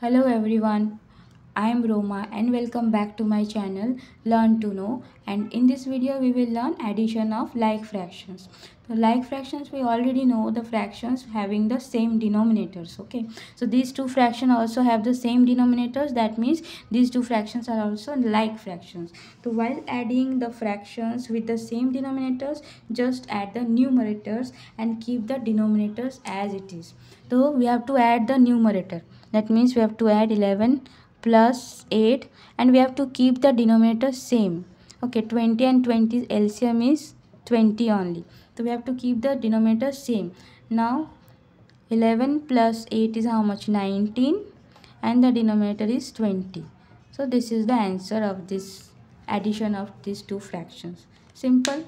Hello everyone, I am Roma and welcome back to my channel Learn to Know and in this video we will learn addition of like fractions. So like fractions we already know the fractions having the same denominators okay. So these two fractions also have the same denominators that means these two fractions are also like fractions. So while adding the fractions with the same denominators just add the numerators and keep the denominators as it is. So we have to add the numerator that means we have to add 11 plus 8 and we have to keep the denominator same. Okay 20 and 20 LCM is 20 only. So we have to keep the denominator same. Now 11 plus 8 is how much? 19 and the denominator is 20 so this is the answer of this addition of these two fractions. Simple